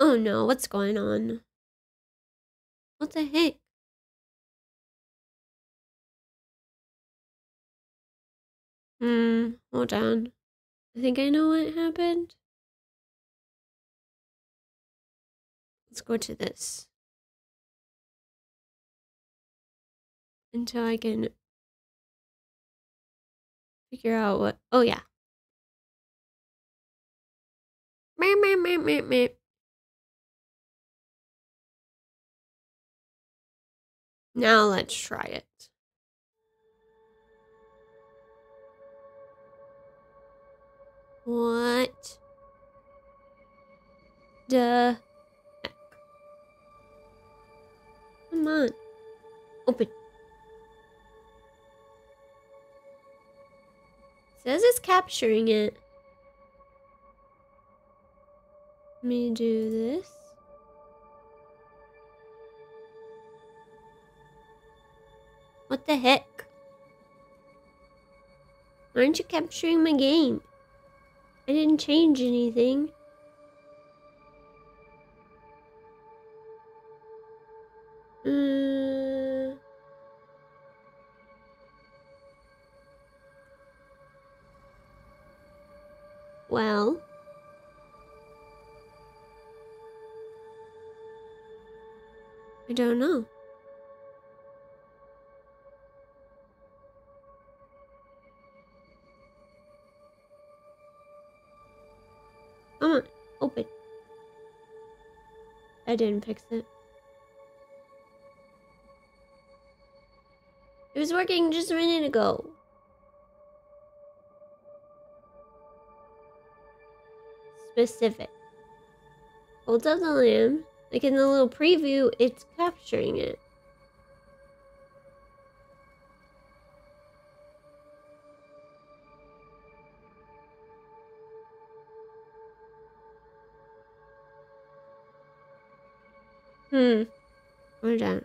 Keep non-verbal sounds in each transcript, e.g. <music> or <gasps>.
Oh no, what's going on? What the heck? Hmm, hold on. I think I know what happened. Let's go to this. Until I can figure out what. Oh, yeah. Meep, meep, meep, meep, meep. Now let's try it. What the heck? Come on. Open. Says it's capturing it. Let me do this. What the heck? Aren't you capturing my game? I didn't change anything. Uh, well. I don't know. I didn't fix it. It was working just a minute ago. Specific. Up the lamb. Like in the little preview, it's capturing it. Hmm. We're done.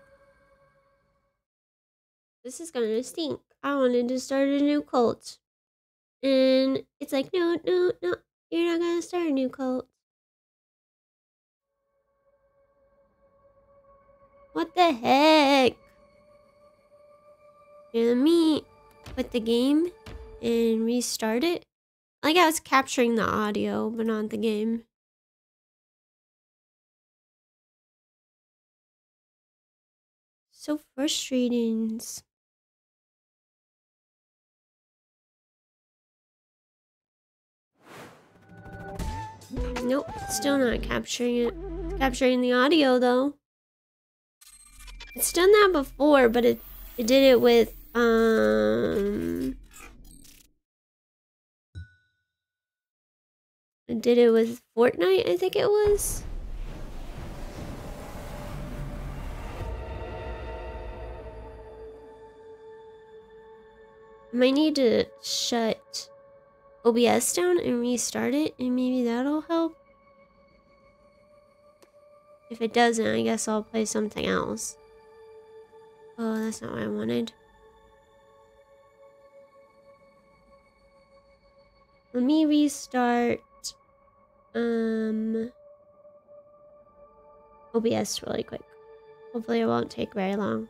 This is gonna stink. I wanted to start a new cult. And it's like, no, no, no, you're not gonna start a new cult. What the heck? Here, let me quit the game and restart it. Like I was capturing the audio, but not the game. So frustrating. Nope, still not capturing it. Capturing the audio though. It's done that before, but it it did it with um it did it with Fortnite, I think it was. Might need to shut OBS down and restart it, and maybe that'll help. If it doesn't, I guess I'll play something else. Oh, that's not what I wanted. Let me restart um OBS really quick. Hopefully it won't take very long.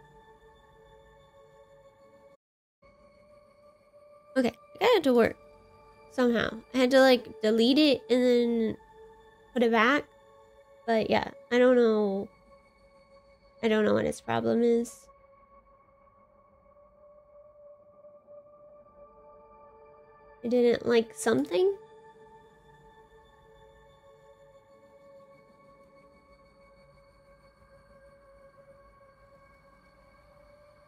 Okay, it had to work somehow. I had to like delete it and then put it back. But yeah, I don't know. I don't know what his problem is. I didn't like something.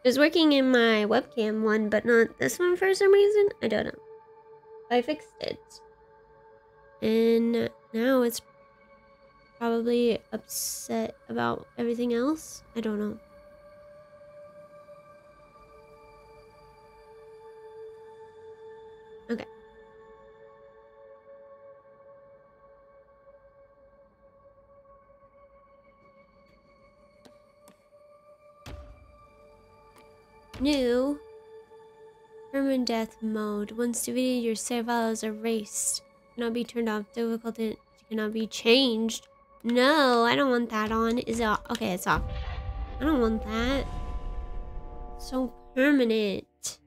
Was working in my webcam one, but not this one for some reason. I don't know. I fixed it. And now it's probably upset about everything else. I don't know. New permanent death mode. Once defeated, your save file is erased. Cannot be turned off. Difficulty cannot be changed. No, I don't want that on. Is it off? Okay, it's off. I don't want that. So permanent.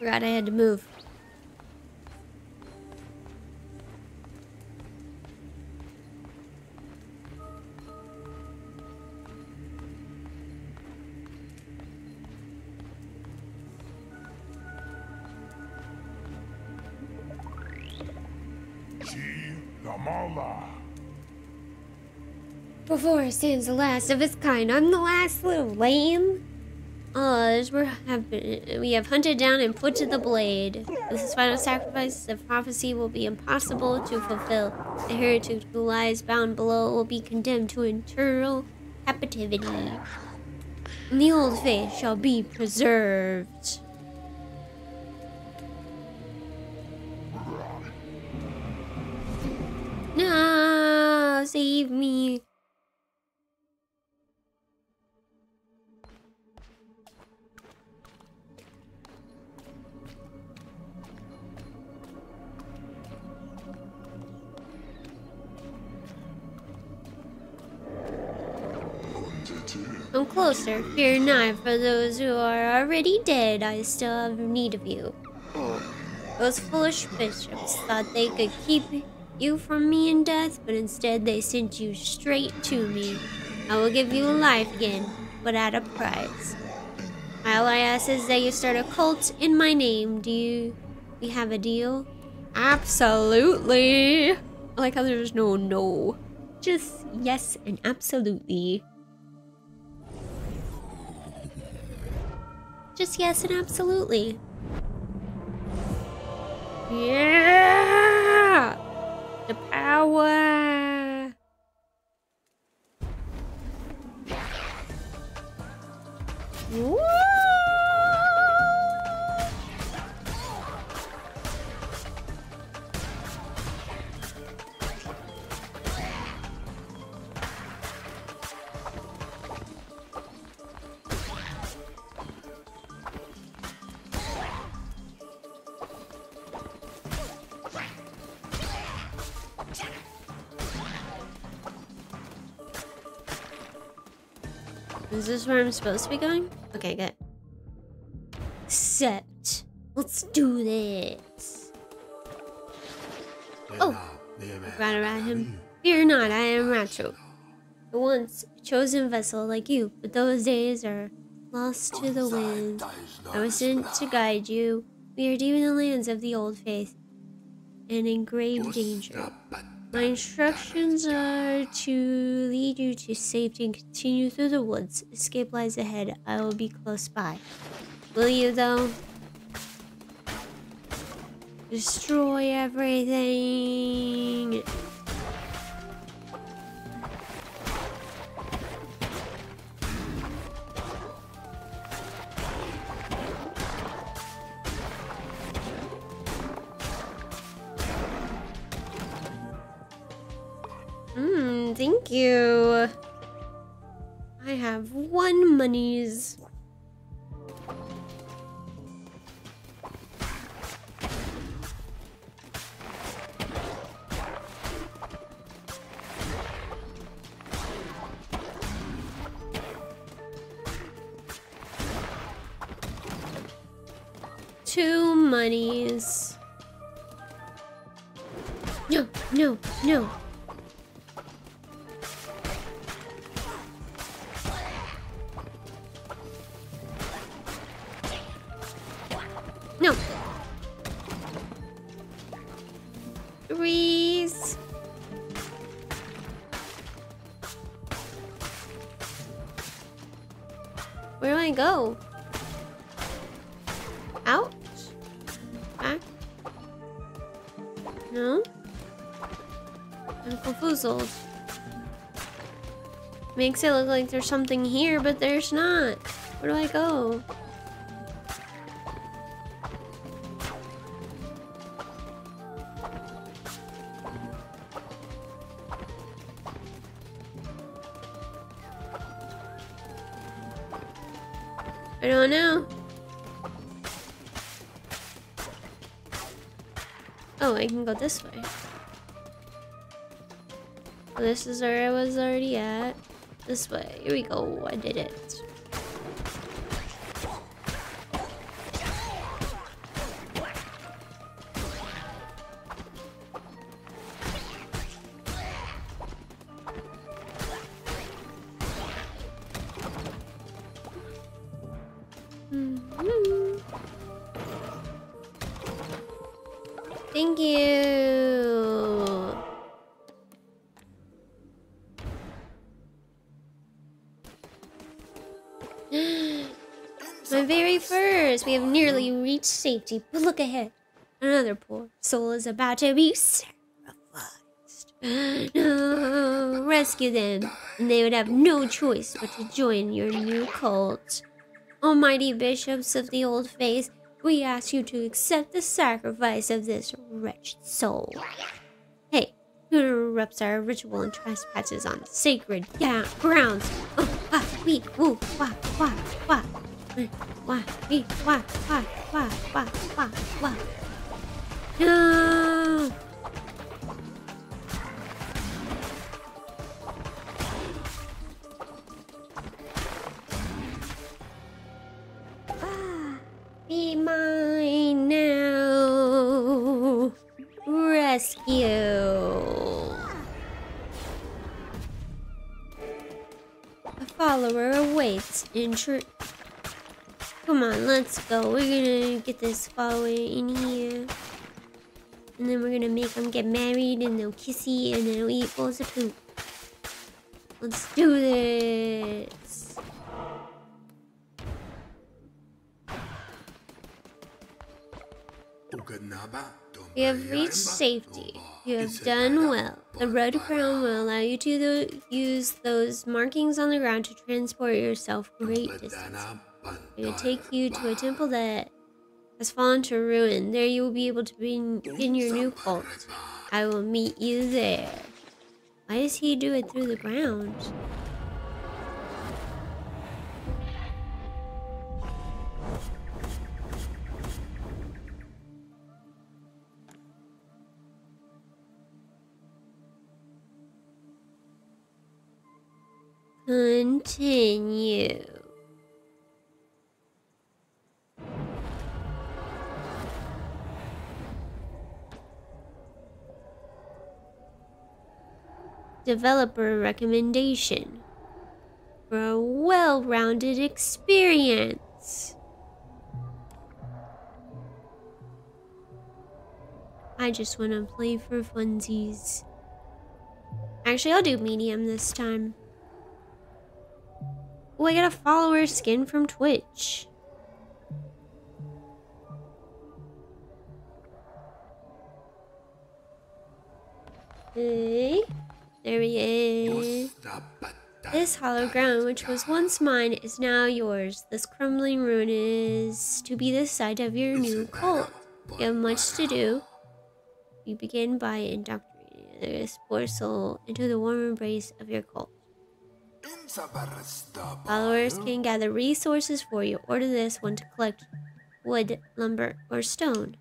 Forgot I had to move. Before stands the last of its kind. I'm the last little lamb. Uh, we have been, we have hunted down and put to the blade. This is final sacrifice. The prophecy will be impossible to fulfill. The heretic who lies bound below will be condemned to eternal captivity. And the old faith shall be preserved. No, save me. Not, for those who are already dead, I still have need of you. Those foolish bishops thought they could keep you from me in death, but instead they sent you straight to me. I will give you life again, but at a price. All I ask is that you start a cult in my name. Do you we have a deal? Absolutely. I like how there's no no. Just yes and absolutely. Just yes and absolutely. Yeah! The power! Woo! This where I'm supposed to be going? Okay, good. Set. Let's do this. Oh, forgot about him. Fear not, I am Ratcho. The once chosen vessel like you, but those days are lost to the wind. I was sent to guide you. We are deep in the lands of the old faith and in grave danger. My instructions are to lead you to safety and continue through the woods. Escape lies ahead. I will be close by. Will you, though? Destroy everything. Thank you. I have one monies. Two monies. No, no, no. Makes it look like there's something here, but there's not. Where do I go? I don't know. Oh, I can go this way. This is where I was already at. This way. Here we go. I did it. Safety, but look ahead. Another poor soul is about to be sacrificed. No, <gasps> rescue them, and they would have no choice but to join your new cult. Almighty bishops of the old faith, we ask you to accept the sacrifice of this wretched soul. Hey, who interrupts our ritual and trespasses on sacred grounds? Oh, ah, woo, wah, wah, wah. No! Ah, Be mine now. Rescue. A follower awaits in tr- Come on, let's go. We're gonna get this follower in here. And then we're gonna make them get married and they'll kissy and they'll eat bowls of poop. Let's do this. You have reached safety. You have done well. The red crown will allow you to use those markings on the ground to transport yourself great distances. It will take you to a temple that has fallen to ruin. There you will be able to begin in your new cult. I will meet you there. Why does he do it through the ground? Continue. Developer recommendation for a well rounded experience. I just want to play for funsies. Actually, I'll do medium this time. Oh, I got a follower skin from Twitch. Hey, there he is. This hollow ground, which was once mine, is now yours. This crumbling ruin is to be the site of your new cult. You have much to do. You begin by indoctrinating this poor soul into the warm embrace of your cult. Followers can gather resources for you. Order this one to collect wood, lumber, or stone.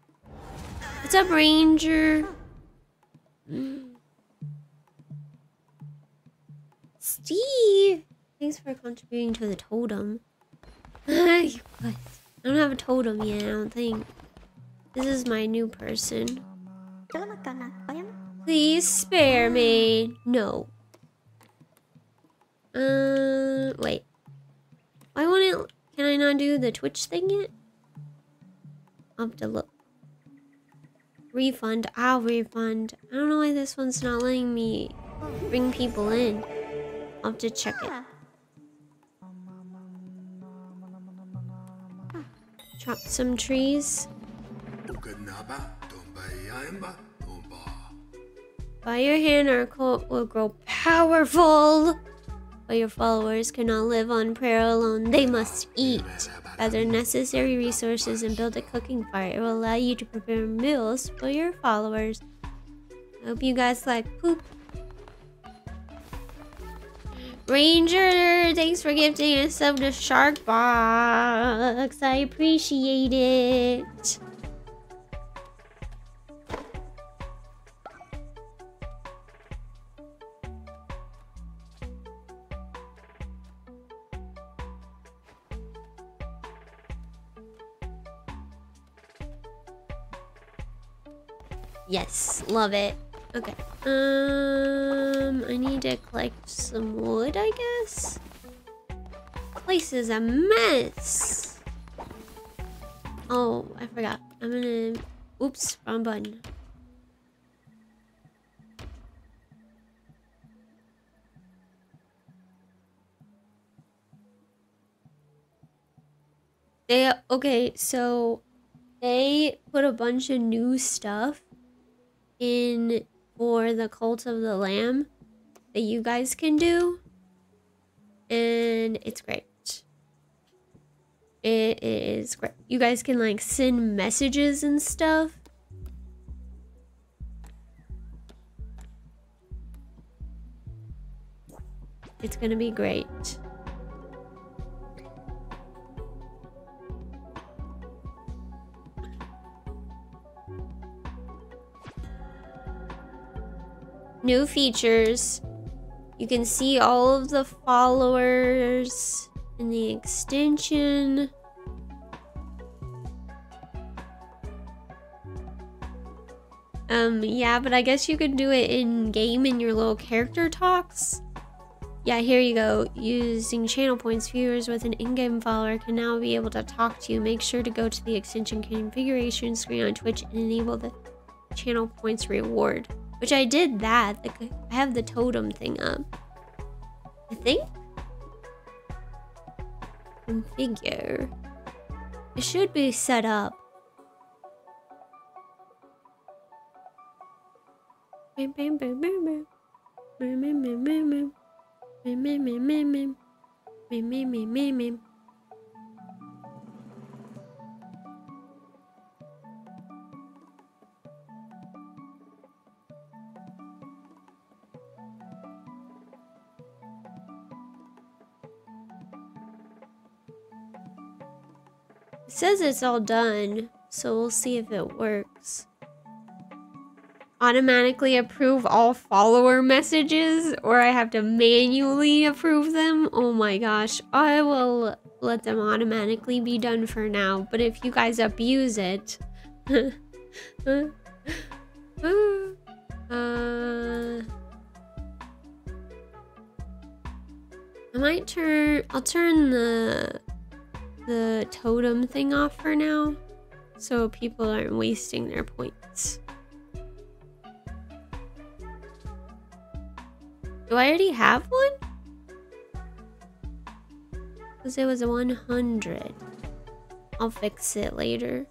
What's up, Ranger? Mm. Steve! Thanks for contributing to the totem. <laughs> I don't have a totem yet, I don't think. This is my new person. Please spare me. No. Uh, wait. Why won't it? Can I not do the Twitch thing yet? I'll have to look. Refund. I'll refund. I don't know why this one's not letting me bring people in. I'll have to check it. Chop some trees. By your hand, our cult will grow powerful. But your followers cannot live on prayer alone. They must eat. Gather necessary resources and build a cooking fire. It will allow you to prepare meals for your followers. I hope you guys like poop. Ranger, thanks for gifting a sub to Shark Box. I appreciate it. Yes, love it. Okay. Um, I need to collect some wood, I guess. Place is a mess. Oh, I forgot. I'm gonna. Oops, wrong button. They okay, so they put a bunch of new stuff in for the cult of the lamb that you guys can do. And it's great. It is great. You guys can like send messages and stuff. It's gonna be great new features. You can see all of the followers in the extension. Um, yeah, but I guess you could do it in game in your little character talks. Yeah, here you go. Using channel points, viewers with an in-game follower can now be able to talk to you. Make sure to go to the extension configuration screen on Twitch and enable the channel points reward. Which I did that. Like, I have the totem thing up. I think? Configure. It should be set up. Says it's all done, so we'll see if it works. Automatically approve all follower messages, or I have to manually approve them? Oh my gosh, I will let them automatically be done for now, but if you guys abuse it... <laughs> uh, I might turn... I'll turn the the totem thing off for now so people aren't wasting their points. Do I already have one? Because it was a 100. I'll fix it later.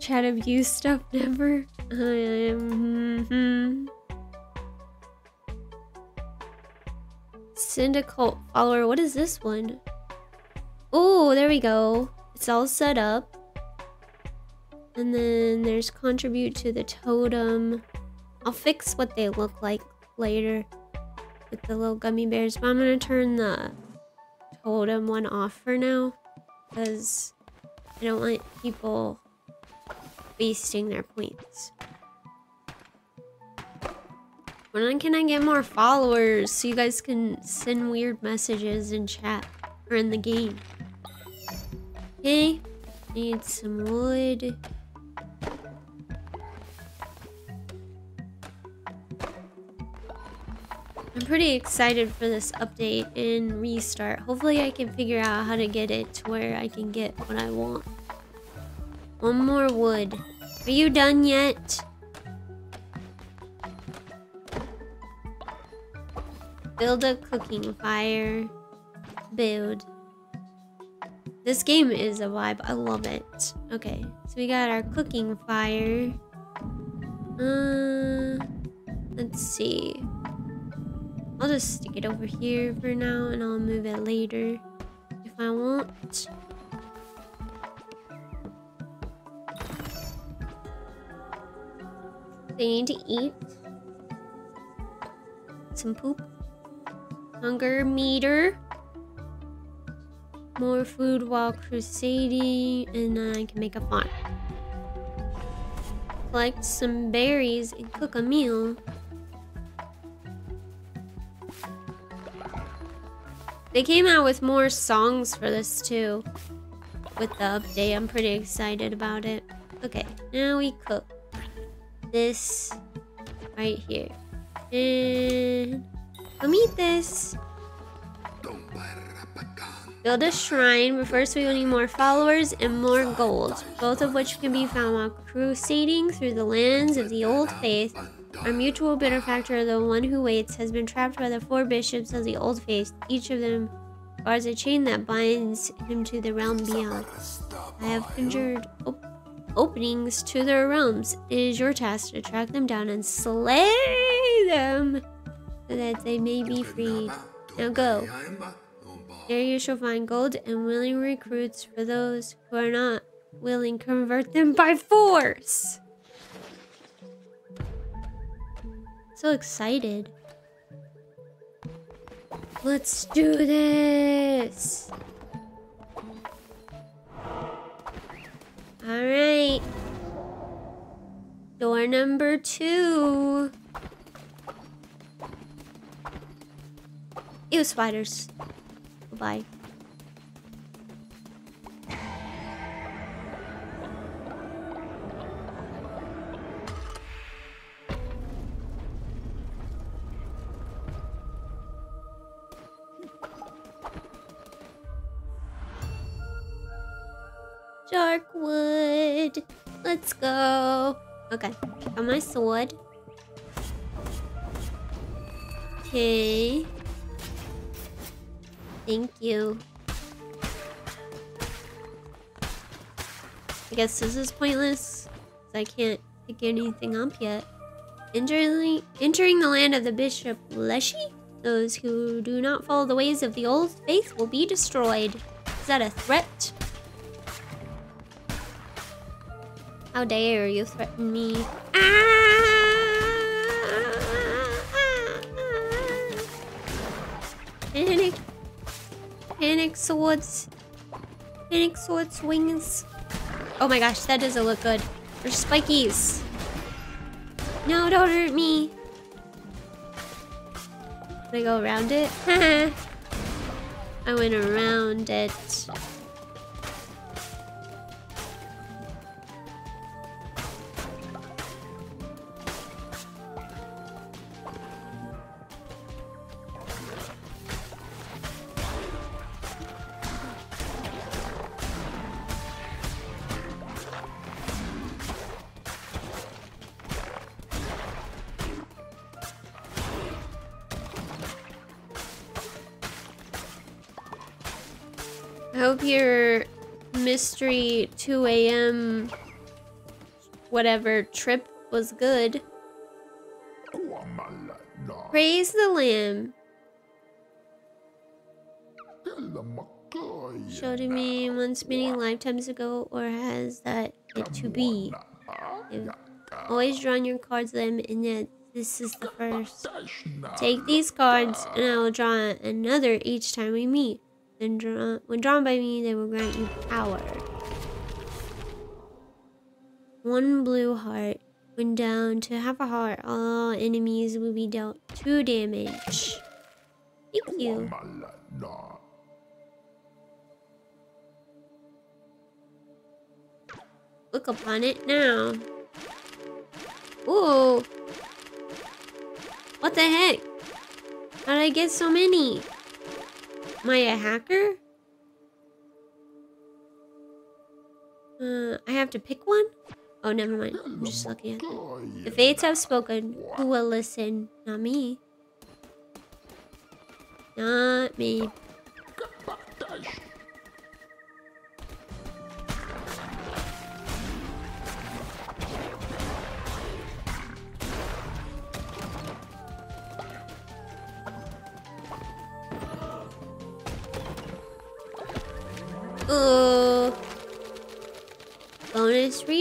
Chat abuse stuff <laughs> never. Um, hmm. Send a cult follower. What is this one? Oh, there we go. It's all set up. And then there's contribute to the totem. I'll fix what they look like later with the little gummy bears. But I'm going to turn the totem one off for now. Because I don't want people wasting their points. When can I get more followers so you guys can send weird messages in chat or in the game? Okay, need some wood. I'm pretty excited for this update and restart. Hopefully I can figure out how to get it to where I can get what I want. One more wood. Are you done yet? Build a cooking fire. Build. This game is a vibe. I love it. Okay, so we got our cooking fire. Uh, let's see. I'll just stick it over here for now and I'll move it later if I want. They need to eat some poop. Hunger meter. More food while crusading, and I can make a farm. Collect some berries and cook a meal. They came out with more songs for this too. With the update, I'm pretty excited about it. Okay, now we cook this right here. And come eat this. Build a shrine, but first we will need more followers and more gold, both of which can be found while crusading through the lands of the Old Faith. Our mutual benefactor, the one who waits, has been trapped by the four bishops of the Old Faith. Each of them guards a chain that binds him to the realm beyond. I have conjured op openings to their realms. It is your task to track them down and slay them so that they may be freed. Now go. There you shall find gold and willing recruits for those who are not willing. Convert them by force. So excited. Let's do this. All right. Door number two. Ew, spiders. Goodbye. Darkwood. Let's go. Okay, got my sword. Okay. Thank you. I guess this is pointless. I can't pick anything up yet. Entering, entering the land of the Bishop Leshy? Those who do not follow the ways of the old faith will be destroyed. Is that a threat? How dare you threaten me? Panic. Panic swords. Panic sword swings. Oh my gosh, that doesn't look good. There's spikies. No, don't hurt me. Can I go around it? <laughs> I went around it. Whatever trip was good. Praise the Lamb. Showed me once many lifetimes ago, or has that it to be? You've always drawn your cards them, and yet this is the first. Take these cards, and I will draw another each time we meet. Then draw, when drawn by me, they will grant you power. One blue heart. When down to half a heart, all enemies will be dealt two damage. Thank you. Look upon it now. Ooh. What the heck? How did I get so many? Am I a hacker? Uh, I have to pick one? Oh, never mind. I'm just looking at it. The fates have spoken. Who will listen? Not me. Not me.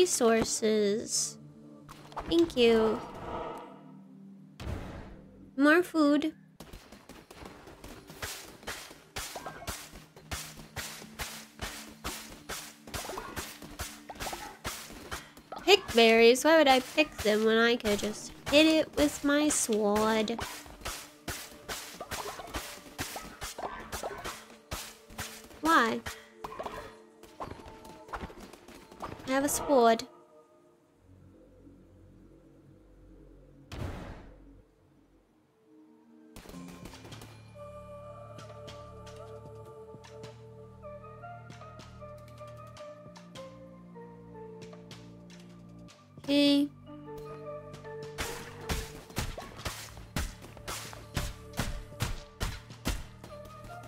Resources. Thank you. More food. Pick berries? Why would I pick them when I could just hit it with my sword? Why? I have a sword. Okay.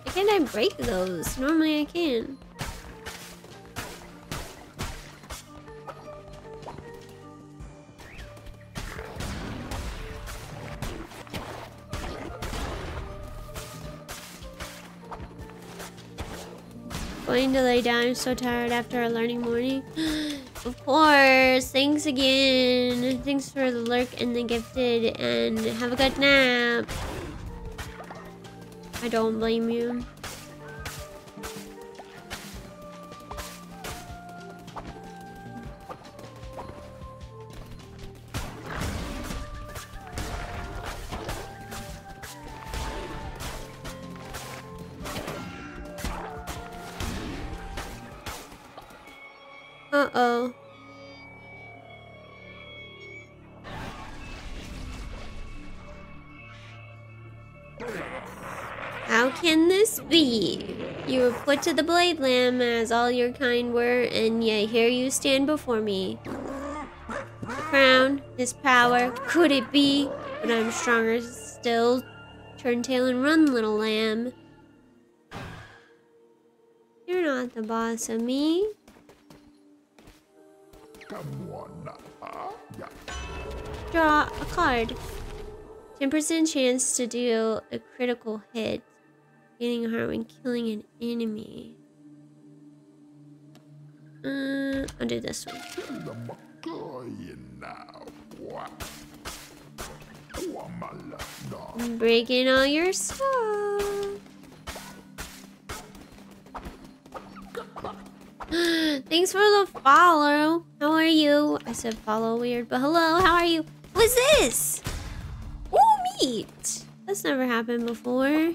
Why can't I break those? Normally I can. Going to lay down. I'm so tired after a learning morning. <gasps> of course. Thanks again. Thanks for the lurk and the gifted. And have a good nap. I don't blame you. To the blade lamb as all your kind were, and yet here you stand before me. The crown, his power, could it be? But I'm stronger still. Turn tail and run, little lamb. You're not the boss of me. Draw a card. 10% chance to deal a critical hit, gaining harm when killing an enemy. Uh, I'll do this one. I'm breaking all your stuff. <gasps> Thanks for the follow. How are you? I said follow weird, but hello, how are you? What's this? Oh, meat. That's never happened before.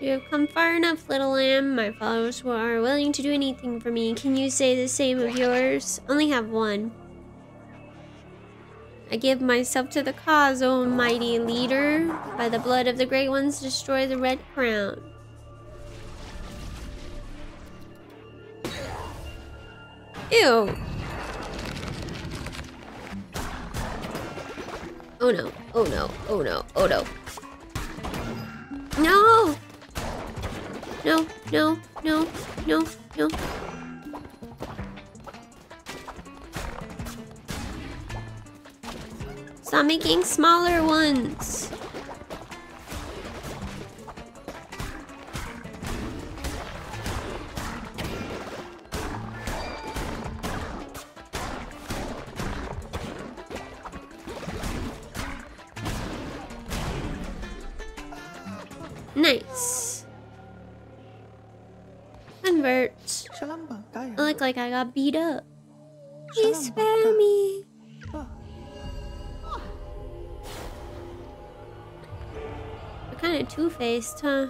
You have come far enough, little lamb. My followers who are willing to do anything for me. Can you say the same of yours? Only have one. I give myself to the cause, O mighty leader. By the blood of the great ones, destroy the red crown. Ew. Oh no, oh no, oh no, oh no. No! No, no, no, no, no. Stop making smaller ones. Got beat up. Please spare me. Kind of two-faced, huh?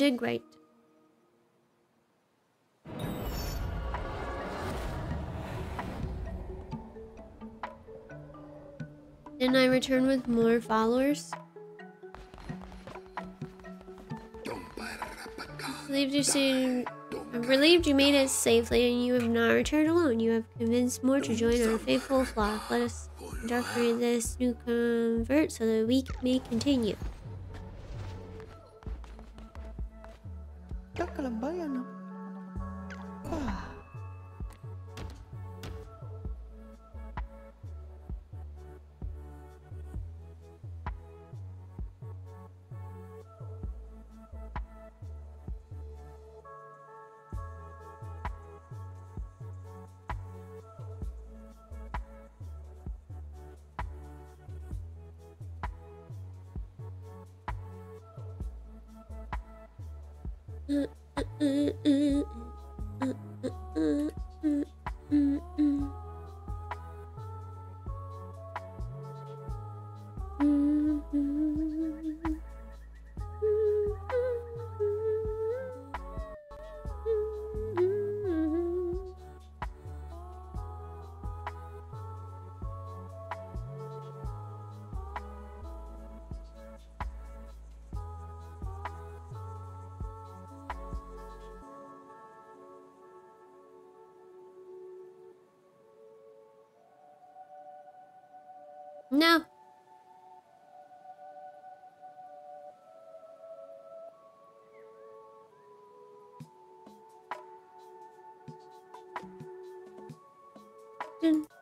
Did great. Didn't I return with more followers? Relieved you soon. I'm relieved you made it safely and you have not returned alone. You have convinced more to join our faithful flock. Let us indoctrinate this new convert so that we may continue. Mm-mm-mm. <laughs>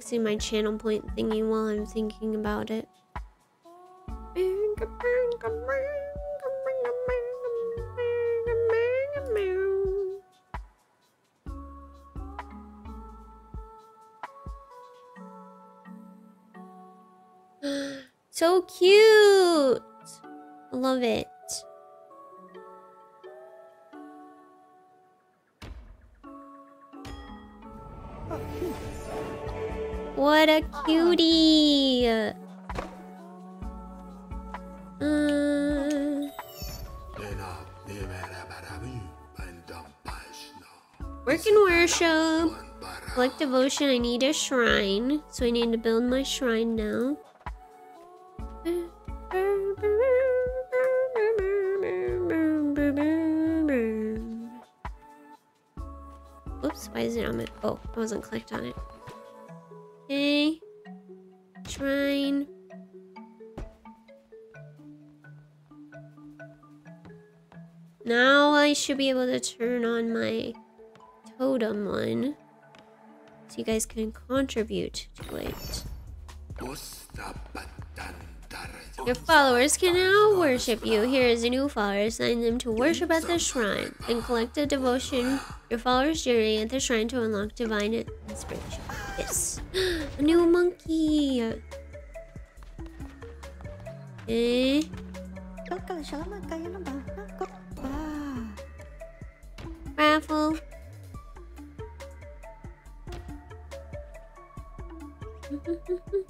fixing my channel point thingy while I'm thinking about it. I need a shrine. So I need to build my shrine now. Oops, why is it on it? Oh, I wasn't clicked on it. Okay. Shrine. Now I should be able to turn on my totem one. So you guys can contribute to it. Your followers can now worship you. Here is a new follower. Assign them to worship at the shrine. And collect a devotion. Your followers journey at the shrine to unlock divine inspiration. Yes. <gasps> A new monkey. Eh? Okay. Raffle. Mm-hmm.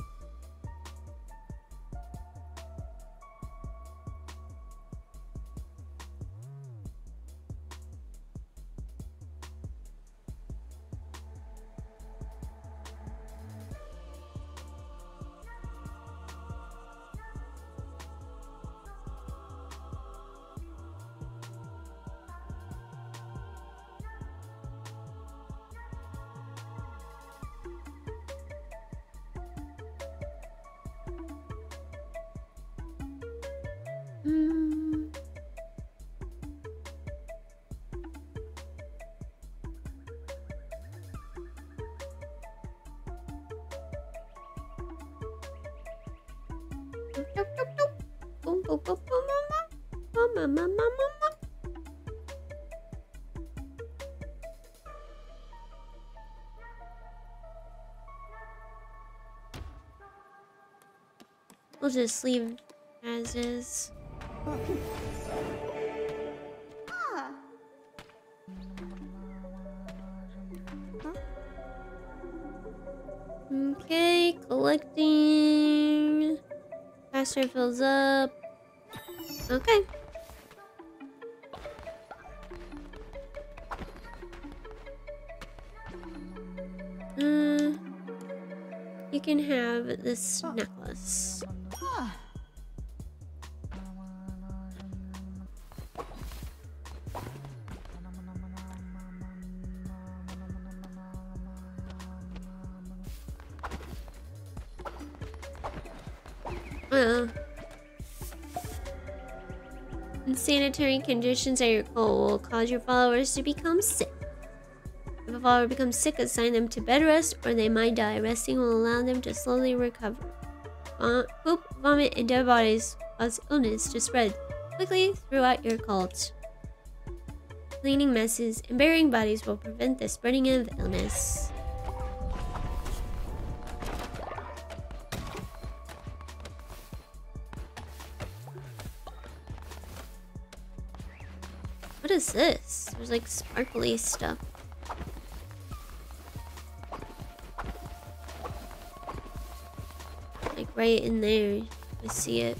<laughs> just leave as is. Okay, collecting. Faster fills up. Okay. Uh, you can have this necklace. Uh, unsanitary conditions at your cult will cause your followers to become sick. If a follower becomes sick, assign them to bed rest or they might die. Resting will allow them to slowly recover. Uh, poop, vomit, and dead bodies cause illness to spread quickly throughout your cult. Cleaning messes and burying bodies will prevent the spreading of illness. What is this? There's like sparkly stuff. Right in there. I see it.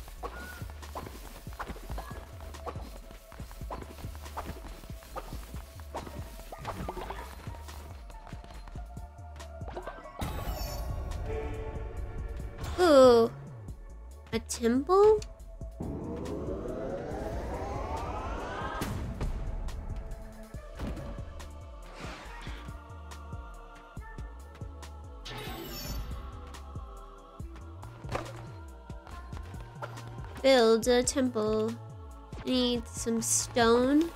A temple. Need some stone.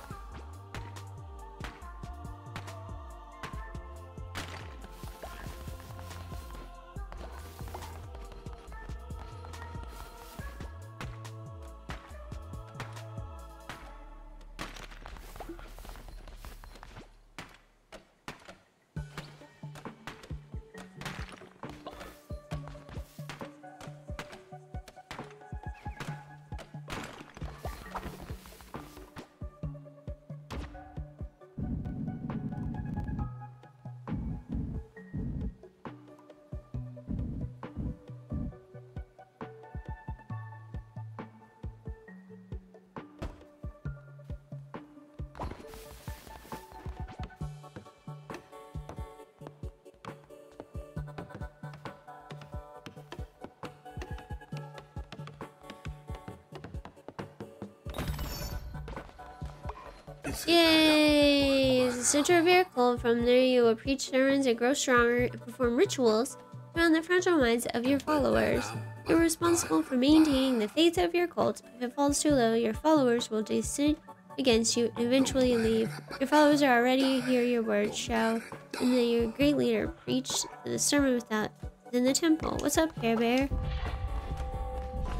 Yay! a cult. From there, you will preach sermons and grow stronger and perform rituals around the fragile minds of your followers. You're responsible for maintaining the faith of your cult. If it falls too low, your followers will descend against you and eventually leave. Your followers are already hear your words, Shao, and then your great leader preached the sermon without in the temple. What's up, Care Bear?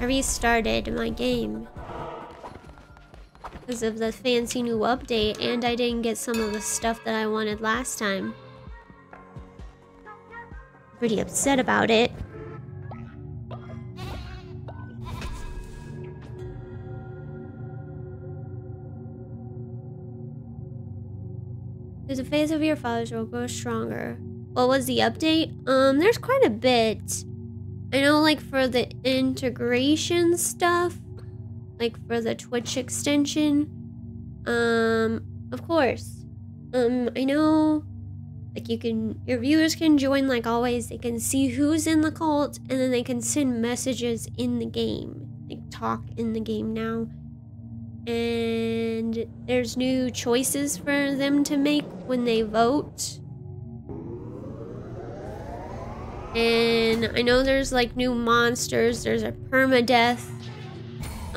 I restarted my game because of the fancy new update and I didn't get some of the stuff that I wanted last time. Pretty upset about it. There's a phase of your fathers will grow stronger. What was the update? Um, there's quite a bit. I know like for the integration stuff, like for the Twitch extension. Um, of course. Um, I know like you can your viewers can join like always. They can see who's in the cult and then they can send messages in the game. Like talk in the game now. And there's new choices for them to make when they vote. And I know there's like new monsters. There's a permadeath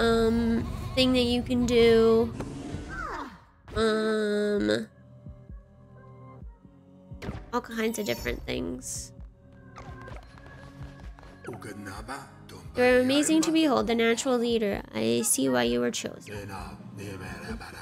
um thing that you can do. Um all kinds of different things. You are amazing to behold, the natural leader. I see why you were chosen.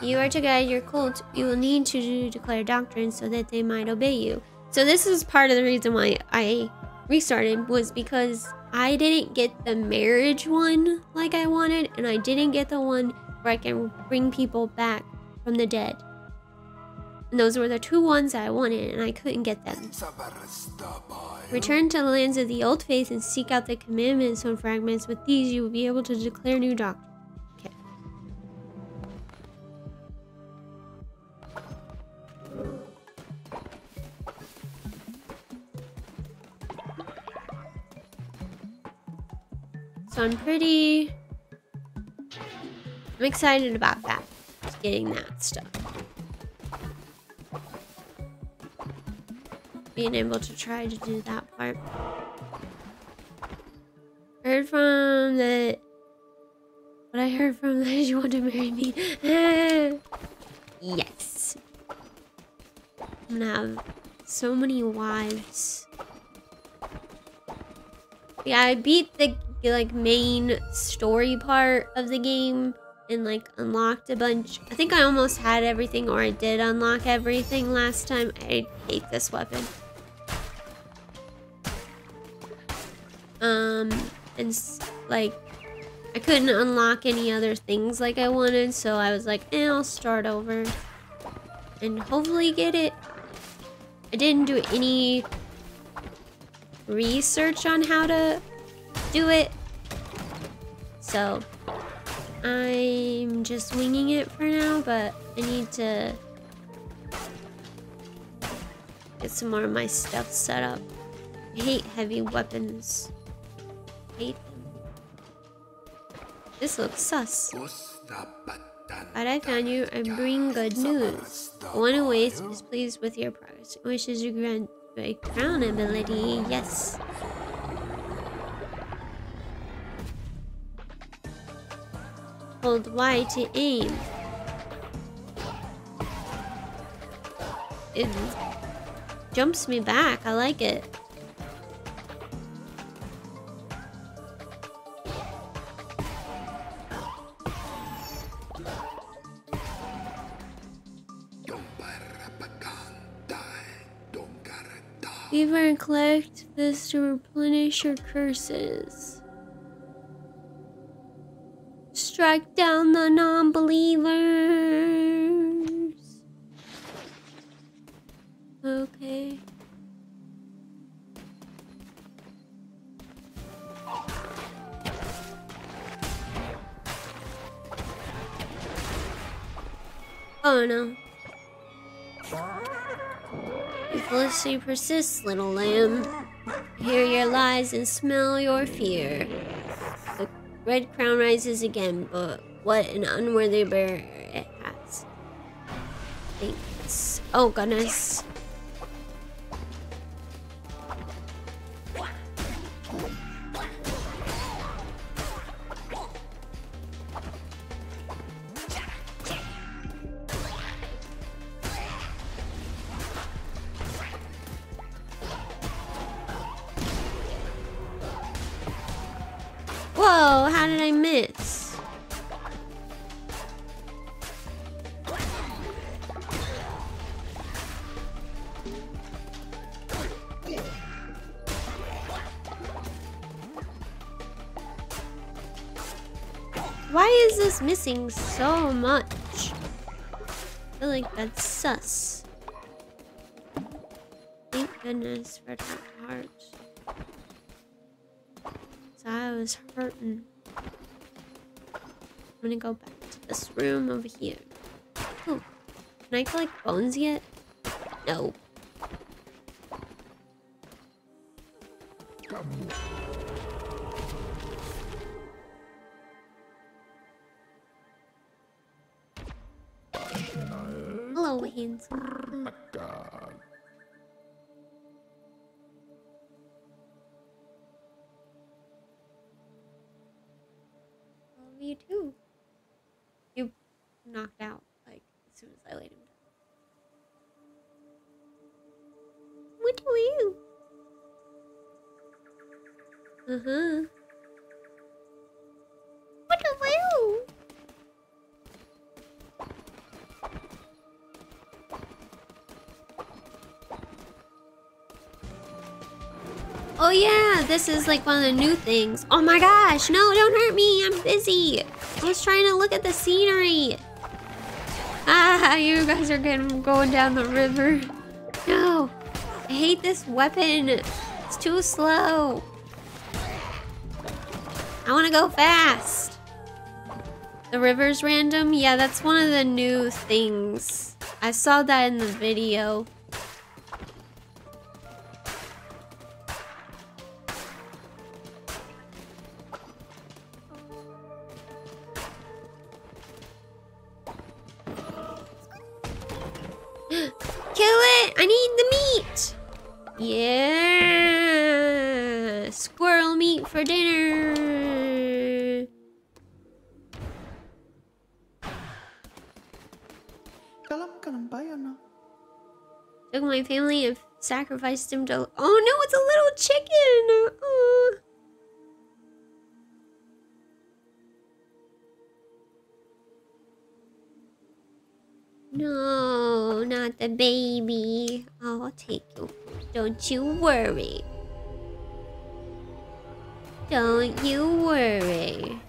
You are to guide your cult. You will need to declare doctrine so that they might obey you. So this is part of the reason why I restarted was because I didn't get the marriage one like I wanted, and I didn't get the one where I can bring people back from the dead. And those were the two ones I wanted, and I couldn't get them. Return to the lands of the old faith and seek out the commandments and fragments. With these, you will be able to declare new doctrine. So I'm pretty... I'm excited about that. Getting that stuff. being able to try to do that part. Heard from the... What I heard from that is you want to marry me. <laughs> yes. I'm gonna have so many wives. Yeah, I beat the like main story part of the game and like unlocked a bunch. I think I almost had everything or I did unlock everything last time. I hate this weapon. Um, and like, I couldn't unlock any other things like I wanted, so I was like, eh, I'll start over. And hopefully get it. I didn't do any research on how to do it. So, I'm just winging it for now, but I need to get some more of my stuff set up. I hate heavy weapons hate them. This looks sus. But I found you and bring good news. The one who waits is pleased with your progress. Wishes you grant a crown ability. Yes. Hold Y to aim. It jumps me back. I like it. You've and collect this to replenish your curses. Strike down the non-believers. Okay. Oh no. Felicity persists, little lamb. Hear your lies and smell your fear. Red crown rises again, but what an unworthy bearer it has. Thanks. Oh, goodness. Missing so much. I feel like that's sus. Thank goodness for that heart. So I was hurting. I'm gonna go back to this room over here. Can I collect bones yet? No. handsome. God. Oh yeah, this is like one of the new things. Oh my gosh, no, don't hurt me. I'm busy. I was trying to look at the scenery. Ah, <laughs> you guys are getting going down the river. No, I hate this weapon. It's too slow. I want to go fast. The river's random? Yeah, that's one of the new things. I saw that in the video. Sacrificed him to- Oh no, it's a little chicken! Oh. No, not the baby. I'll take you. Don't you worry. Don't you worry.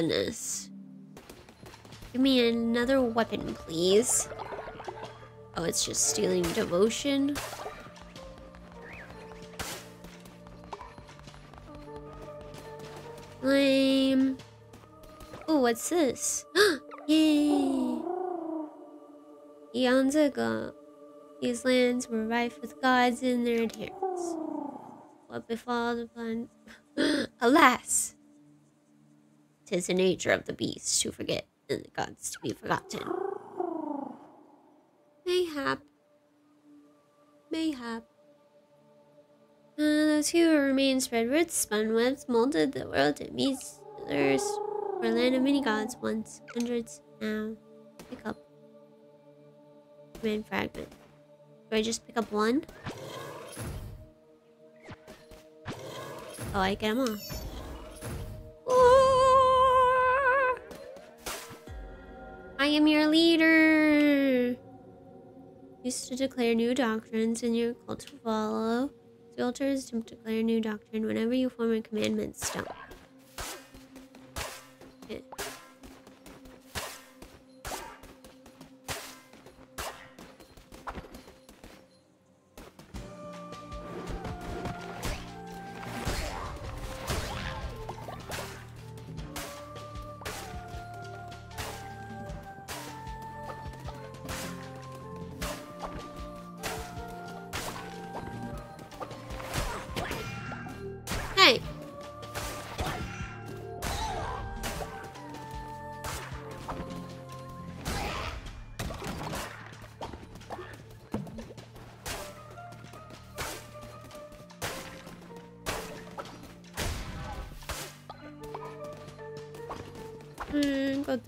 Goodness. Give me another weapon, please. Oh, it's just stealing devotion. Lame. Oh, what's this? <gasps> Yay! Eons ago, these lands were rife with gods and their adherents. What befall the plan? <gasps> Alas! Tis the nature of the beast to forget and the gods to be forgotten. Mayhap. Mayhap. Uh, those who remain spread roots, spun webs, molded the world to meet others. For a land of many gods, once, hundreds, now. Pick up. Command fragment. Do I just pick up one? Oh, I get them all. I am your leader. Used to declare new doctrines and your cult to follow. Filters to declare new doctrine whenever you form a commandment stone.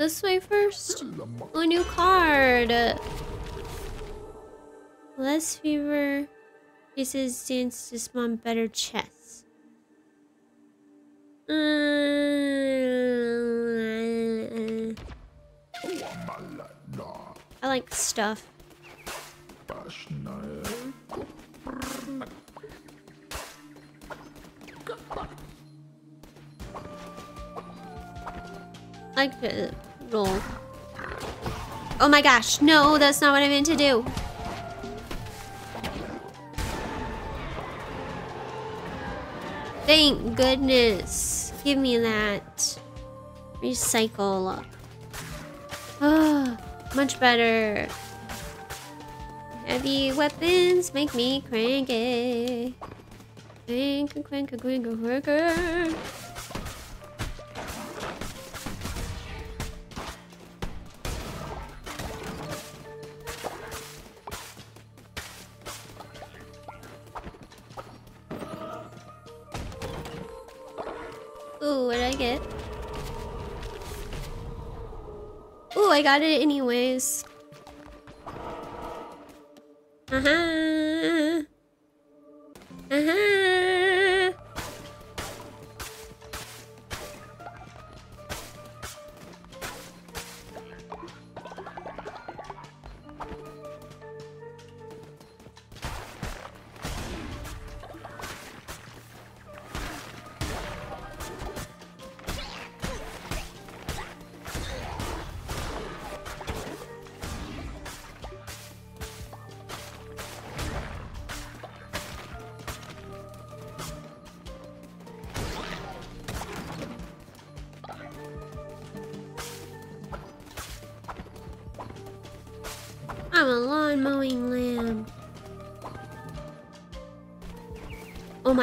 This way first. Oh, new card. Less fever. Faces stands to spawn better chess. Mm, I like stuff. I like my gosh, no, that's not what I meant to do. Thank goodness. Give me that. Recycle. Ah, <sighs> much better. Heavy weapons make me cranky. Crank, crank, crank, crank, Ooh, what did I get? Ooh, I got it anyways. Uh-huh.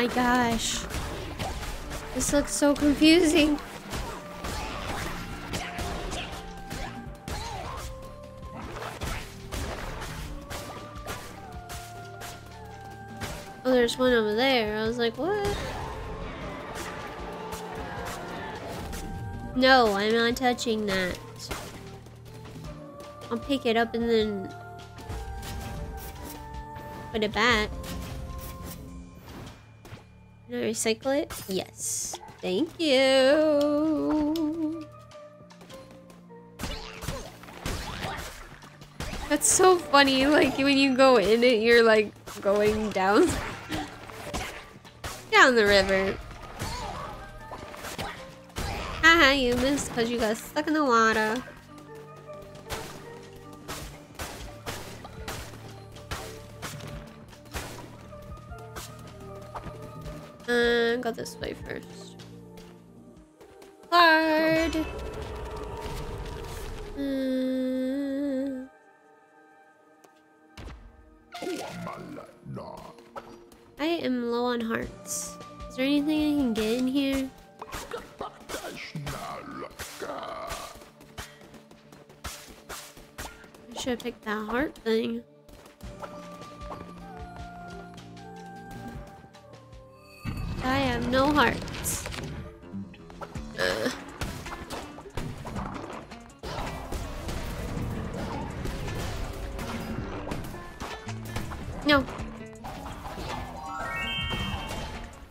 My gosh. This looks so confusing. Oh, there's one over there. I was like, what? No, I'm not touching that. I'll pick it up and then put it back. Recycle it? Yes. Thank you. That's so funny, like when you go in it, you're like going down <laughs> down the river. Haha, you missed because you got stuck in the water. Go this way first. Card. Uh, I am low on hearts. Is there anything I can get in here? I should have picked that heart thing.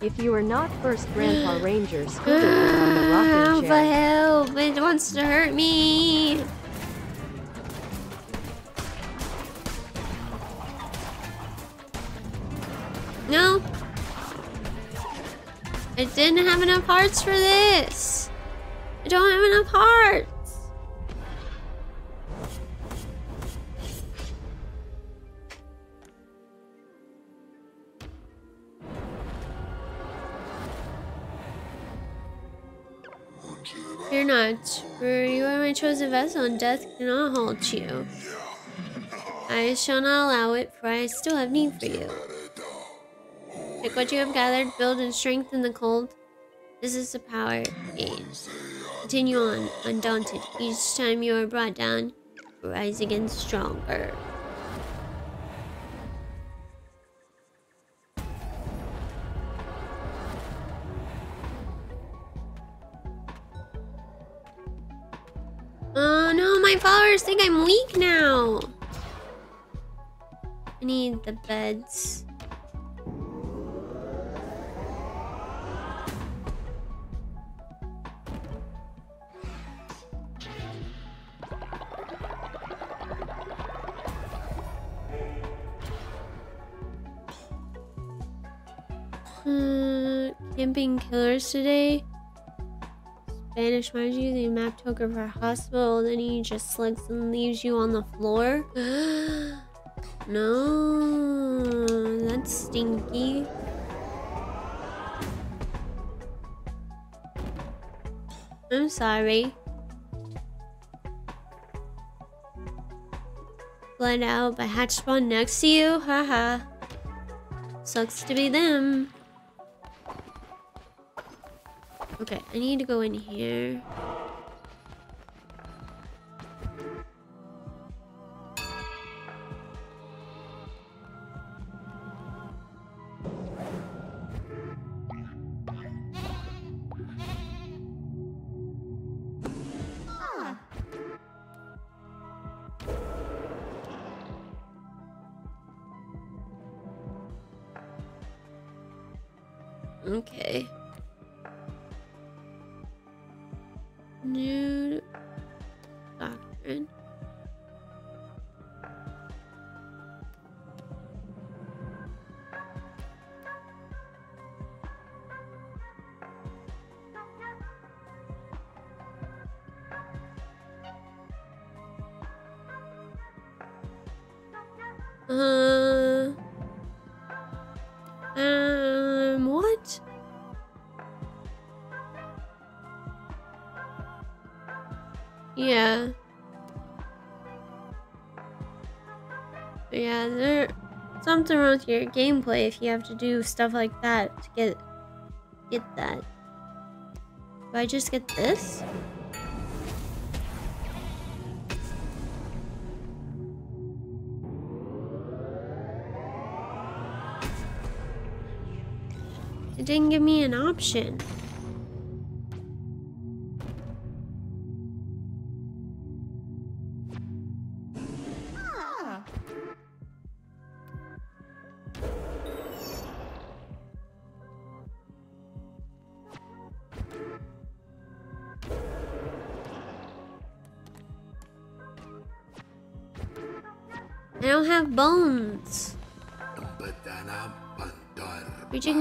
If you are not first Grandpa <gasps> Ranger, scooter <gasps> on the rocking Help, chair. help! It wants to hurt me! No! I didn't have enough hearts for this! I don't have enough hearts! Vessel, and death cannot halt you. I shall not allow it, for I still have need for you. Take what you have gathered, build and strengthen the cold. This is the power gain. Continue on, undaunted. Each time you are brought down, rise again stronger. Followers think I'm weak now. I need the beds. Uh, camping killers today. Spanish finds you, the map took for a hospital, then he just slugs and leaves you on the floor. <gasps> no, that's stinky. I'm sorry. Bled out by hatch spawn next to you? Haha. Sucks to be them. Okay, I need to go in here. Uh, um, what? Yeah. Yeah, there something wrong with your gameplay if you have to do stuff like that to get get that. Do I just get this? It didn't give me an option.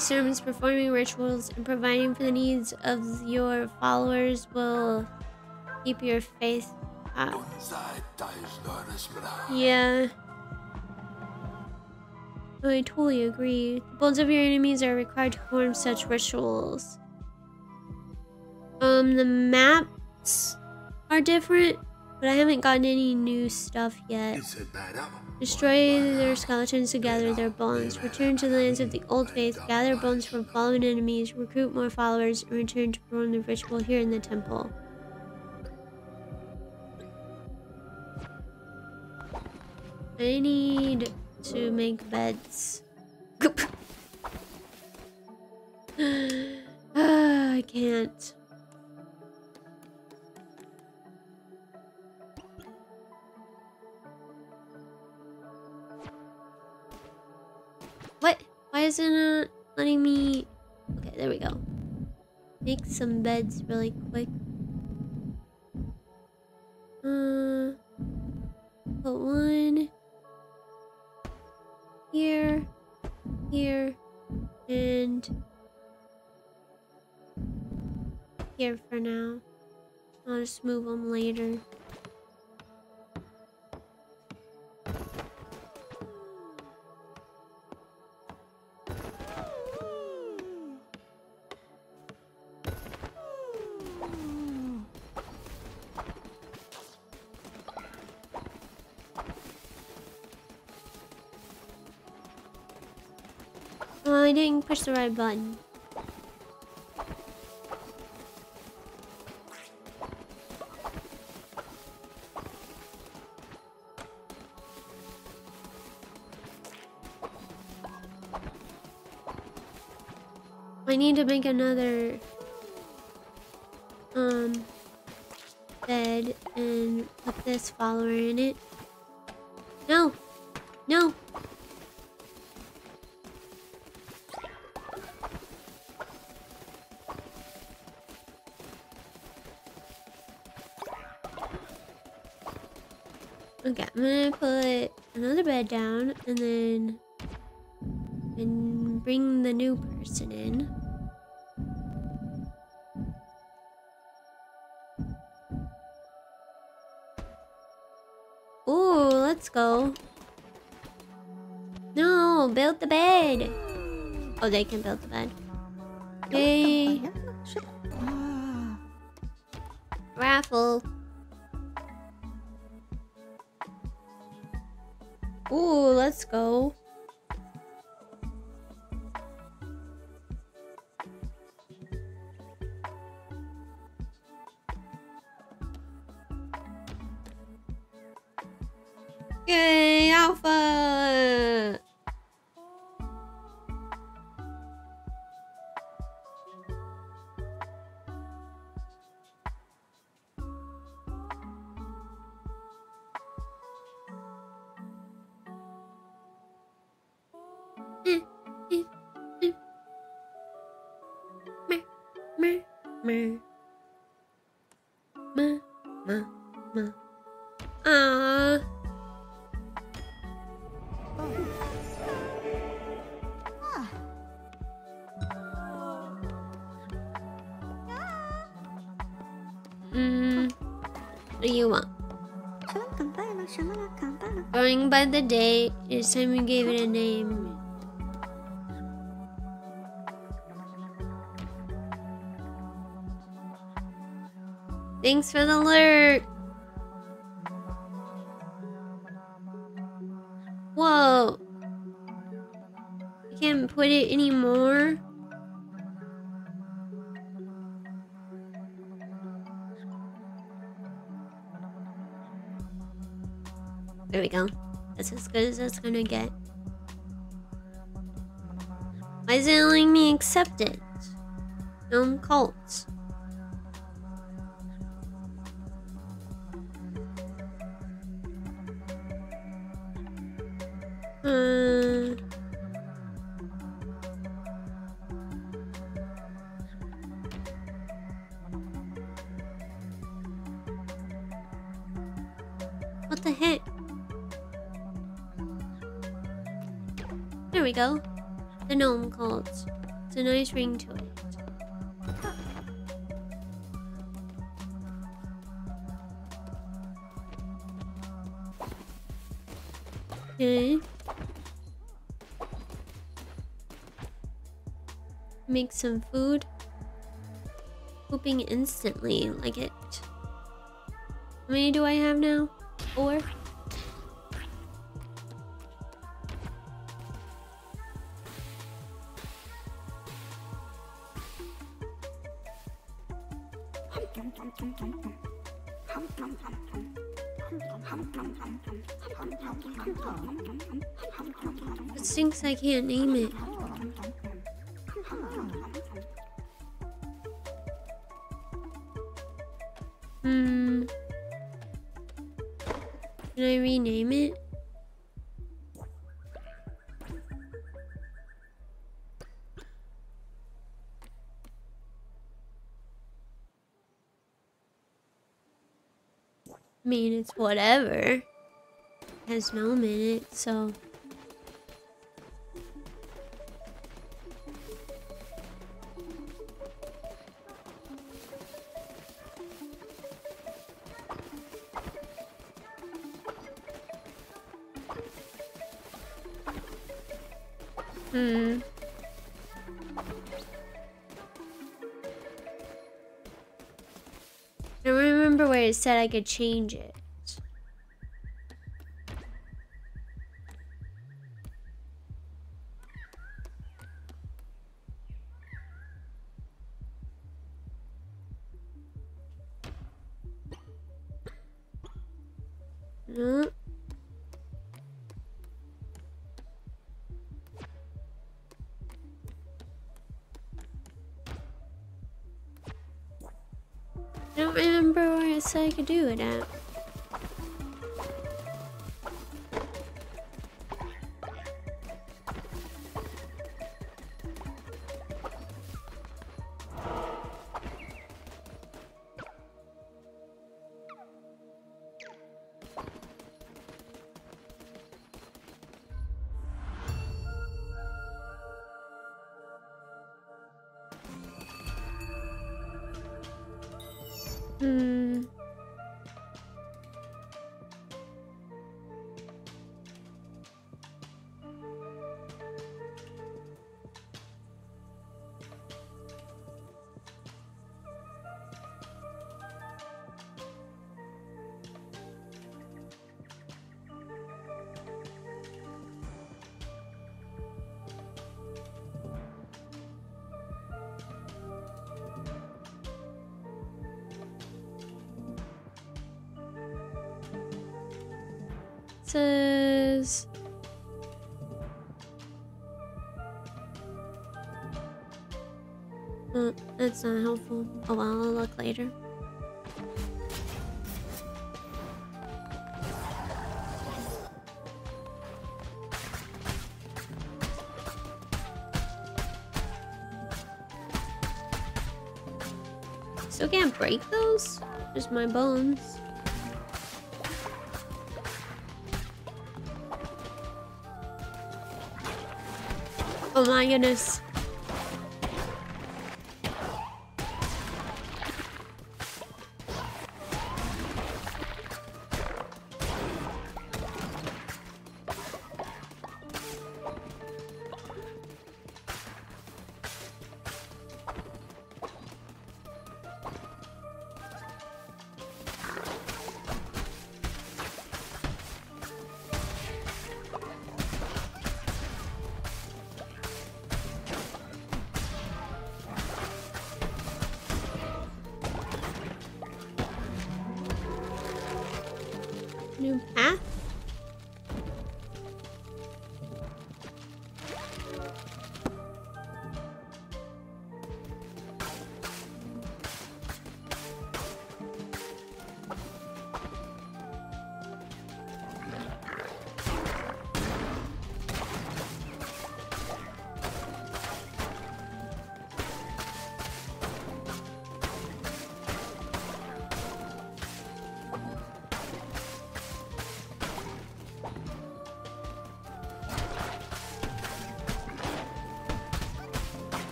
Sermons, performing rituals, and providing for the needs of your followers will keep your faith up. Yeah. I totally agree. The bones of your enemies are required to perform such rituals. Um, the maps are different, but I haven't gotten any new stuff yet. Destroy their skeletons to gather their bones. Return to the lands of the old faith. Gather bones from fallen enemies. Recruit more followers. And return to perform the ritual here in the temple. I need to make beds. <sighs> <sighs> I can't. Why is it not letting me... Okay, there we go. Make some beds really quick. Uh, put one here, here, and here for now. I'll just move them later. I didn't push the right button. I need to make another um bed and put this follower in it. Build the bed. Oh, they can build the bed. Hey. Raffle. by the day, time we gave it a name. Thanks for the alert! Whoa! I can't put it anymore. There we go. That's as good as it's gonna get. Why is it letting me accept it? Gnome cults. Some food. Pooping instantly, like it. How many do I have now? Four? It stinks I can't name it. Mean, it's whatever. It has no minute, so. Said I could change it. Remember where it said I could do it at. That's not helpful. Oh well, I'll look later. Still can't break those? Just my bones. Oh my goodness.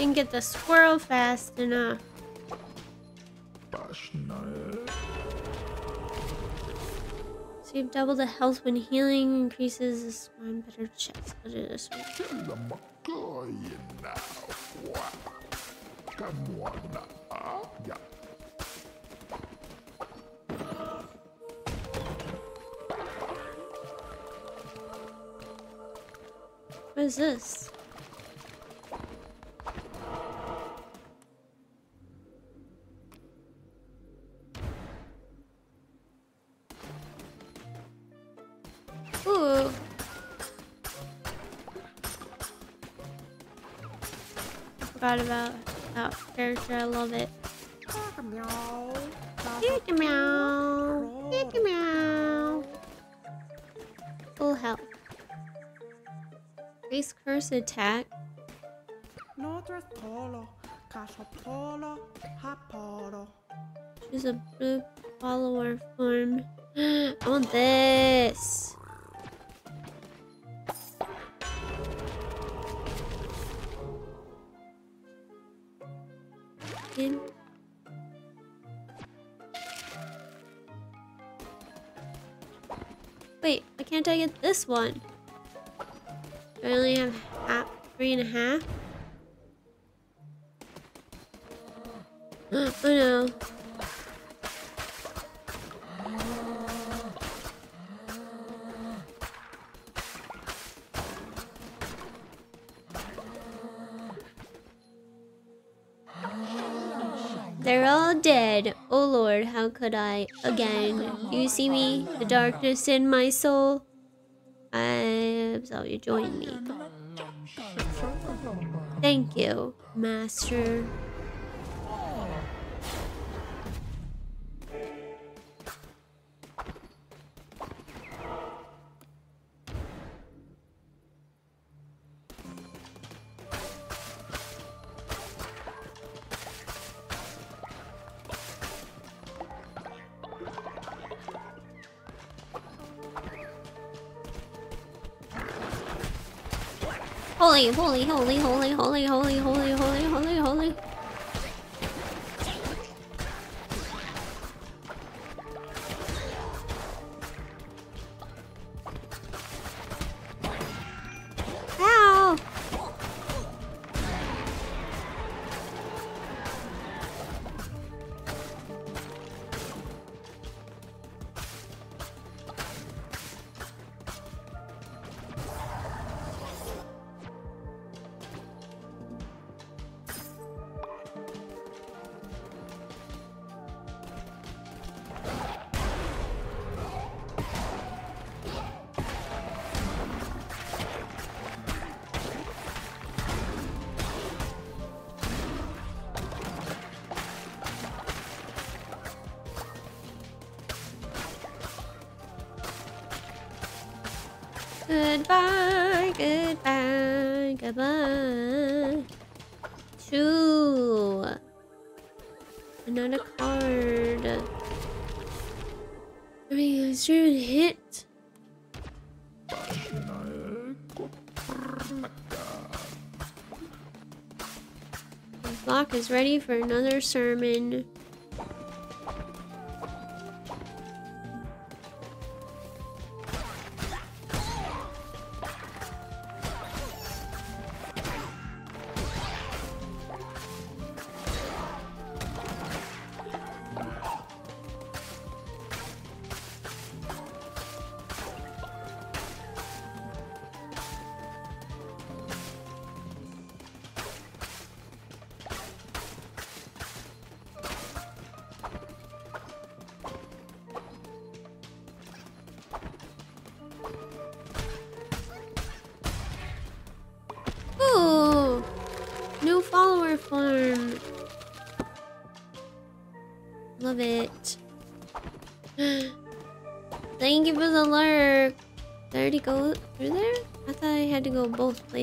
Didn't get the squirrel fast enough. Save double the health when healing increases the better chest. Is this one? What is this? Character. I love it. Meow. Meow. Meow. Full health. Increase curse attack. Notres polo, caso polo, ha polo. Choose a blue follower form. <gasps> I want this. Wait, why can't I get this one? Do I only have half, three and a half? <gasps> oh no. Oh lord, how could I? Again. You see me? The darkness in my soul? I absolve oh, you. Join me. Thank you, Master. Holy, holy, holy, holy, holy, goodbye. Two. Another card. I mean, it's really hit. The block is ready for another sermon.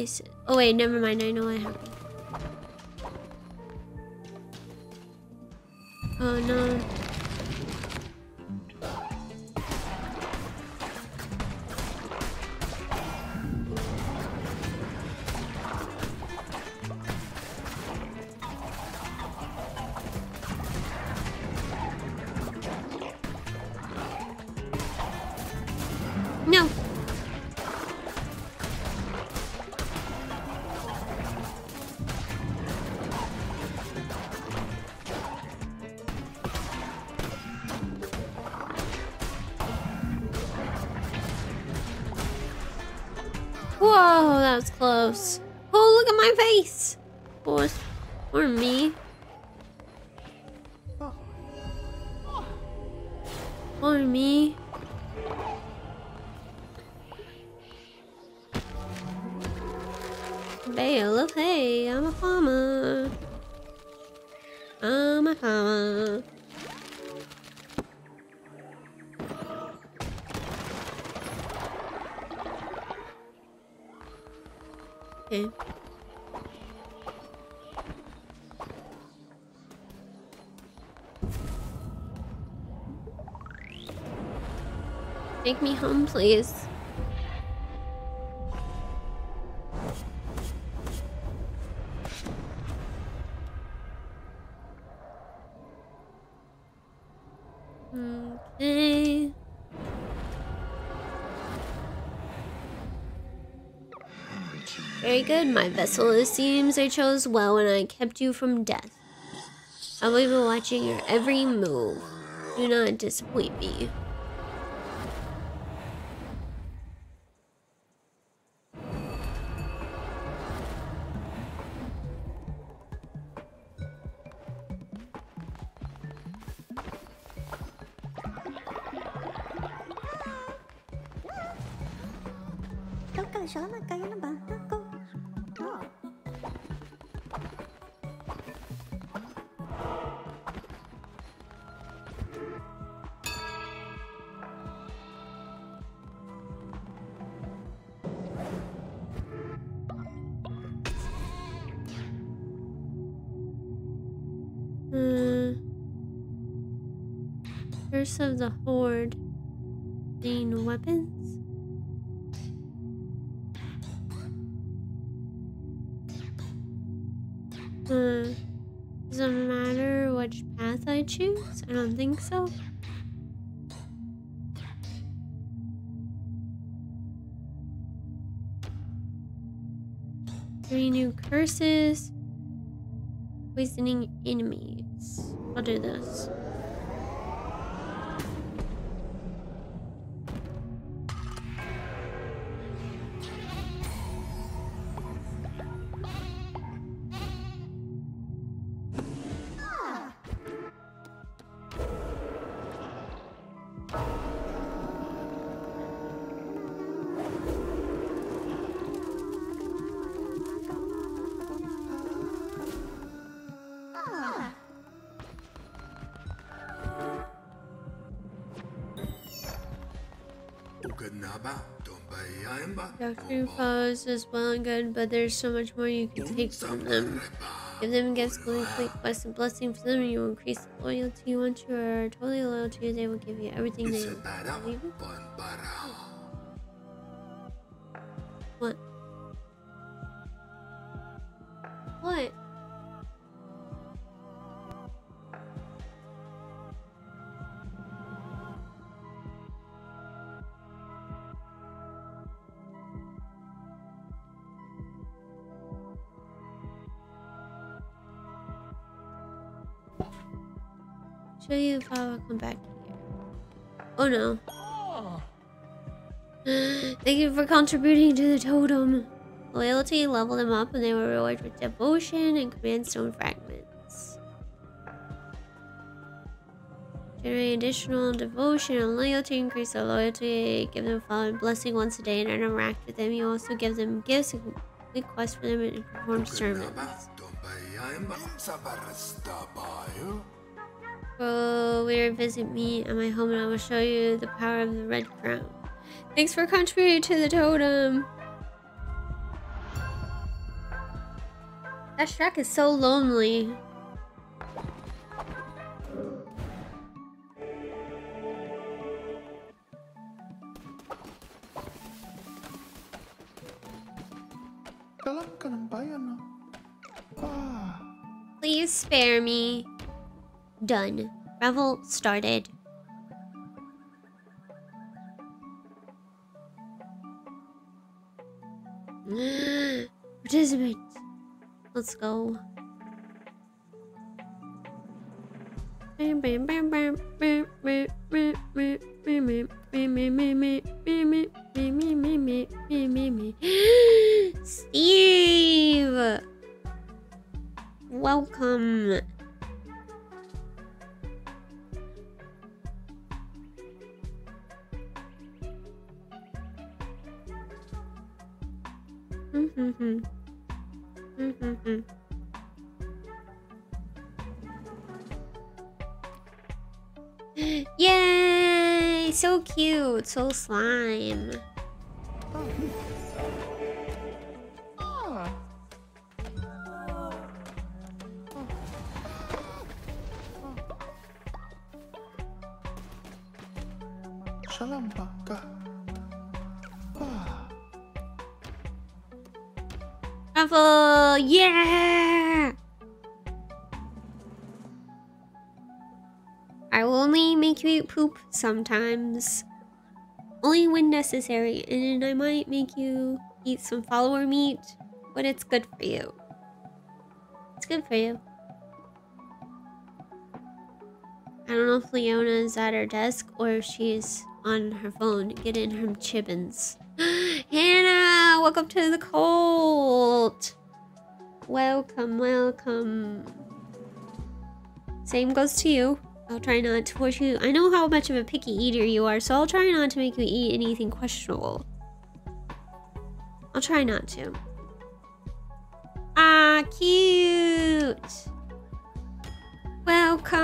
Both places. Oh wait, never mind. I know I have to. Oh no. Whoa, that was close. Oh, look at my face. Or, or me. Or me. Home, please. Okay. Very good, my vessel. It seems I chose well and I kept you from death. I will be watching your every move. Do not disappoint me. Think so. Doctor foes is well and good, but there's so much more you can take from them. Give them gifts, complete quests, and blessing for them, and you will increase the loyalty. Once you are totally loyal to you, they will give you everything they believe Show you if I will come back here. Oh no. Ah. <gasps> Thank you for contributing to the totem. Loyalty, level them up, and they were rewarded with devotion and command stone fragments. Generate additional devotion and loyalty, increase their loyalty, give them following blessing once a day and interact with them. You also give them gifts and complete quests for them and perform sermons. Go where visit me at my home and I will show you the power of the red crown. Thanks for contributing to the totem. That Shrek is so lonely. Galak ka ng bayan, no? Ah. Please spare me. Done. Revel started. Participate. Let's go. Steve! Welcome. Mm-hmm. Mm-hmm. <gasps> Yay! So cute. So slime. Ah. I will only make you poop sometimes. Only when necessary, and I might make you eat some follower meat, but it's good for you. It's good for you. I don't know if Leona is at her desk or if she's on her phone getting her chibbins. <gasps> Hannah, welcome to the cult. Welcome, welcome. Same goes to you. I'll try not to push you. I know how much of a picky eater you are, so I'll try not to make you eat anything questionable. I'll try not to. Ah, cute. Welcome.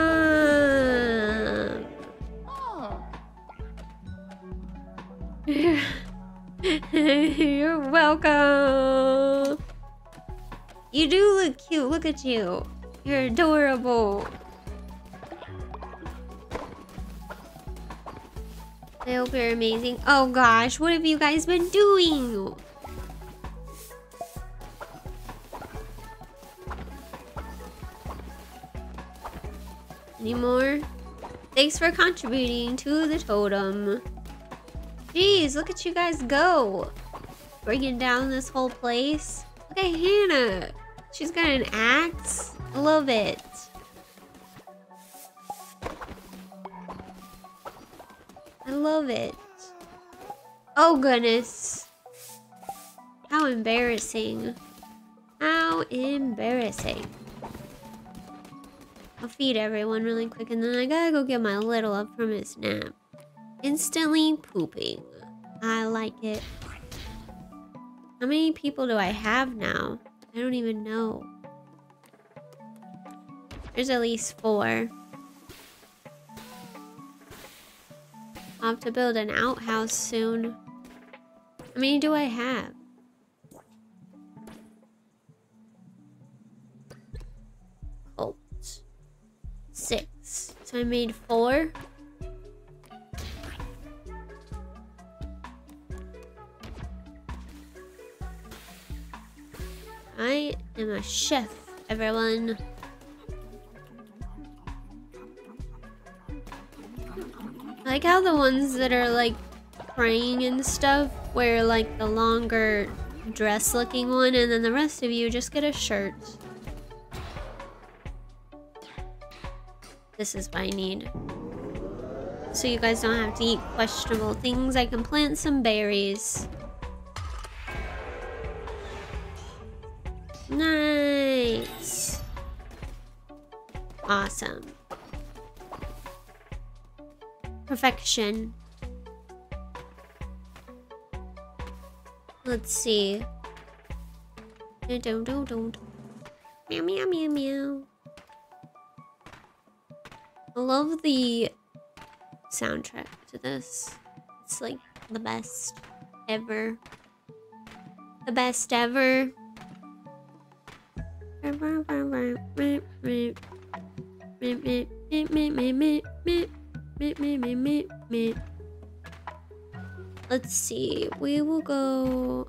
<laughs> You're welcome. You do look cute. Look at you. You're adorable. I hope you're amazing. Oh gosh, what have you guys been doing? Any more? Thanks for contributing to the totem. Jeez, look at you guys go. Bringing down this whole place. Look at Hannah. She's got an axe. I love it. I love it. Oh goodness. How embarrassing. How embarrassing. I'll feed everyone really quick and then I gotta go get my little up from his nap. Instantly pooping. I like it. How many people do I have now? I don't even know. There's at least four. I'll have to build an outhouse soon. How many do I have? Colt. Six. So I made four. I am a chef, everyone. I like how the ones that are like praying and stuff wear like the longer dress looking one and then the rest of you just get a shirt. This is what I need. So you guys don't have to eat questionable things. I can plant some berries. Perfection. Let's see. Don't don't don't. Meow meow meow meow. I love the soundtrack to this. It's like the best ever. The best ever. Let's see. We will go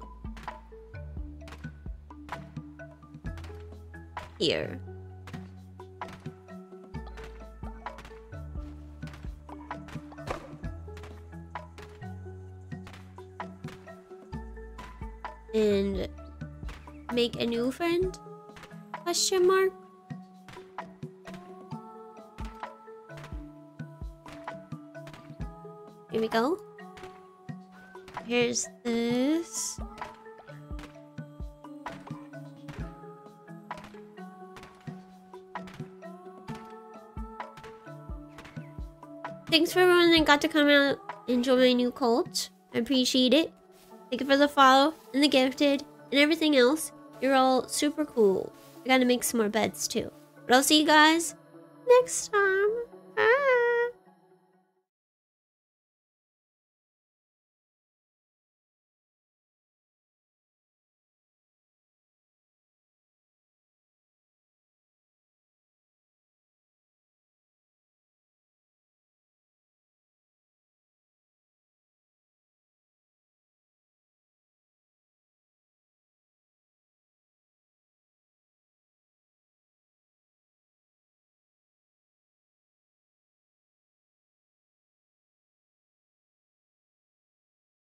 here. And make a new friend? Question mark? We go. Here's this. Thanks for everyone that got to come out and join my new cult. I appreciate it. Thank you for the follow and the gifted and everything else. You're all super cool. I gotta make some more beds too. But I'll see you guys next time.